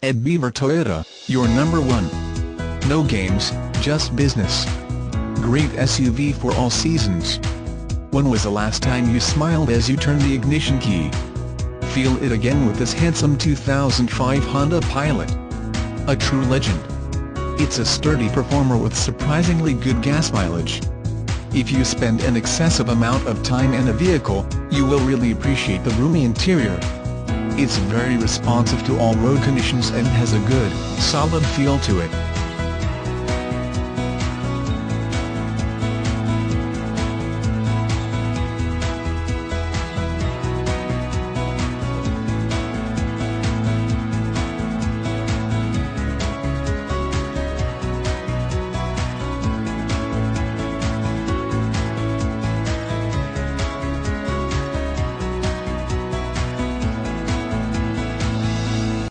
Ed Beaver Toyota, you're number one. No games, just business. Great SUV for all seasons. When was the last time you smiled as you turned the ignition key? Feel it again with this handsome 2005 Honda Pilot. A true legend. It's a sturdy performer with surprisingly good gas mileage. If you spend an excessive amount of time in a vehicle, you will really appreciate the roomy interior. It's very responsive to all road conditions and has a good, solid feel to it.